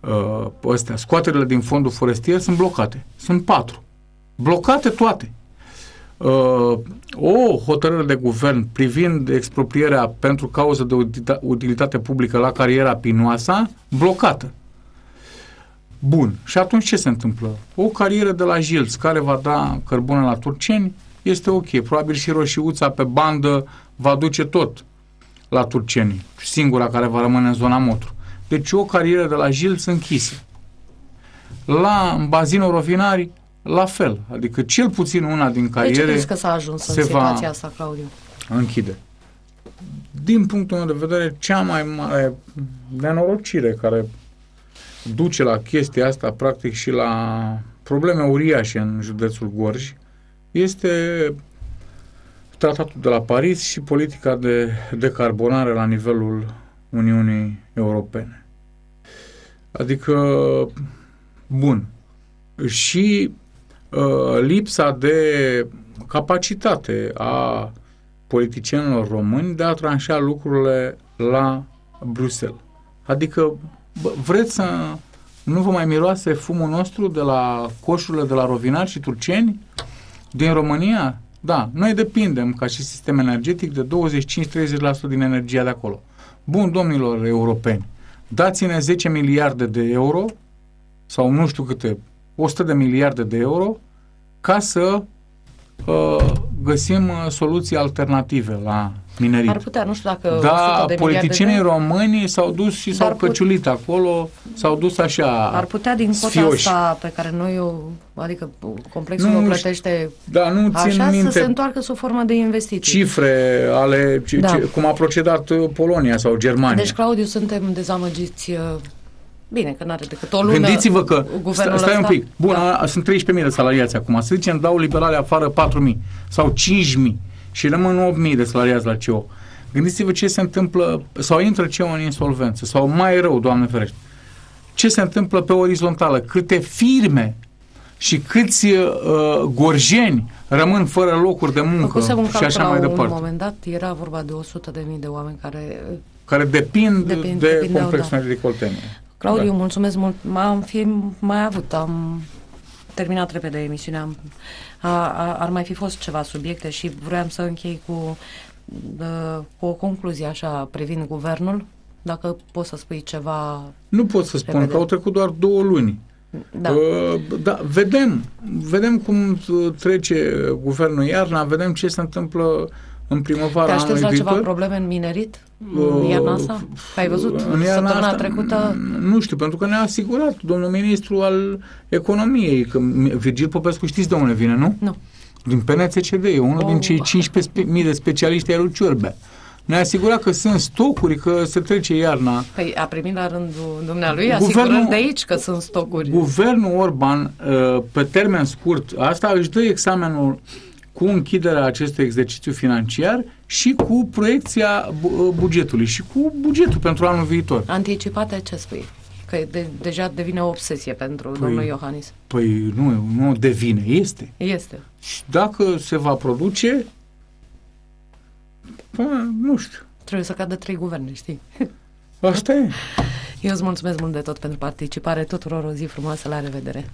uh, astea, scoaterile din fondul forestier sunt blocate. Sunt patru. Blocate toate. Uh, o hotărâre de guvern privind exproprierea pentru cauză de utilitate publică la cariera Pinoasa, blocată. Bun. Și atunci ce se întâmplă? O carieră de la Jilț care va da cărbune la turceni este ok. Probabil și roșiuța pe bandă va duce tot la turceni, singura care va rămâne în zona Motru. Deci o carieră de la Jilț închisă. La în bazinul rovinari, la fel. Adică cel puțin una din cariere de ce că s-a ajuns se în situația va asta, Claudiu? închide. Din punctul meu de vedere, cea mai mare nenorocire care duce la chestia asta, practic, și la probleme uriașe în județul Gorj, este tratatul de la Paris și politica de decarbonare la nivelul Uniunii Europene. Adică, bun, și uh, lipsa de capacitate a politicienilor români de a tranșa lucrurile la Bruxelles. Adică, bă, vreți să nu vă mai miroase fumul nostru de la coșurile de la Rovinar și Turceni din România? Da, noi depindem ca și sistem energetic de 25-30% din energia de acolo. Bun, domnilor europeni, dați-ne 10 miliarde de euro sau nu știu câte, 100 de miliarde de euro ca să uh, găsim uh, soluții alternative la minerit. Ar putea, nu știu dacă Da, 100 de politicienii miliarde de... români s-au dus și s-au Dar put- căciulit acolo, s-au dus așa Ar putea din cota sfioși. asta pe care noi o, adică complexul Nu o știu. plătește Da, nu țin așa, să se minte întoarcă sub formă de investiții. cifre ale ce, Da. ce, cum a procedat uh, Polonia sau Germania. Deci, Claudiu, suntem dezamăgiți uh, Bine, că n-are decât o lună Gândiți-vă că, guvernul stai un ăsta. pic, bun, Da. a, sunt 13.000 de salariați acum, să zicem dau liberale afară 4.000 sau 5.000 și rămân 8.000 de salariați la CO. Gândiți-vă ce se întâmplă, sau intră CO în insolvență, sau mai rău, Doamne ferește, ce se întâmplă pe orizontală, câte firme și câți uh, gorjeni rămân fără locuri de muncă Făcusem un și calcul așa la mai un departe, moment dat, era vorba de 100 de mii de oameni care... care depind, Depind- de depindeau, complexul da. energetic Oltenia. Claudiu, Da. mulțumesc mult. M-am fi mai avut, am terminat repede emisiunea. Am, a, a, ar mai fi fost ceva subiecte și vreau să închei cu, uh, cu o concluzie așa privind guvernul. Dacă poți să spui ceva... Nu pot să spun Repede. că au trecut doar două luni. Da. Uh, da, vedem, vedem cum uh, trece guvernul iarna, vedem ce se întâmplă în primăvara Te aștepți anului la ceva viitor. probleme în minerit? Uh, În iarna asta? Că ai văzut în iarna săptămâna asta, trecută? Nu știu, pentru că ne-a asigurat domnul ministru al economiei, că Virgil Popescu știți de unde vine, nu? Nu. Din PNCCD, e unul Oh. din cei 15.000 de specialiști ai lui Ciurbea. Ne-a asigurat că sunt stocuri, că se trece iarna. Păi a primit la rândul dumnealui Guvernul- asigurări de aici că sunt stocuri. Guvernul Orban, uh, pe termen scurt, asta își dă examenul cu închiderea acestui exercițiu financiar și cu proiecția bu- uh, bugetului și cu bugetul pentru anul viitor. Anticipate ce spui? Că de, deja devine o obsesie pentru Păi- domnul Iohannis. Păi nu, nu devine, este. Este. Și dacă se va produce, bă, nu știu. Trebuie să cadă trei guverne, știi? Asta e. Eu îți mulțumesc mult de tot pentru participare. Tuturor o zi frumoasă. La revedere!